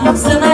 Sana